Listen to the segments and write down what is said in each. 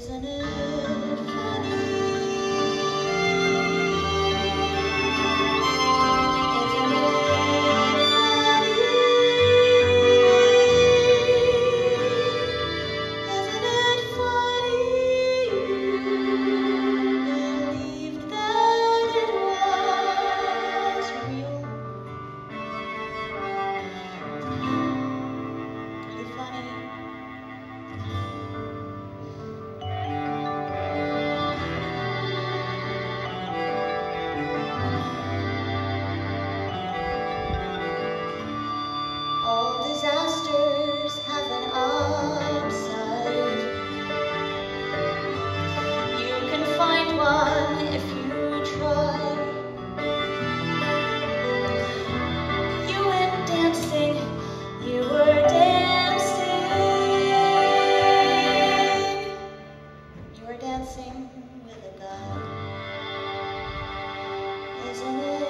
isn't it? dancing with a god. Isn't it?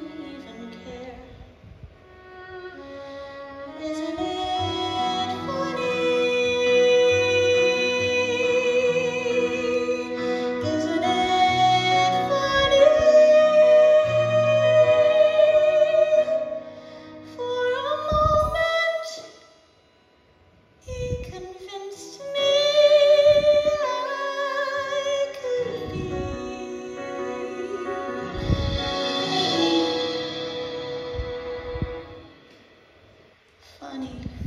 funny.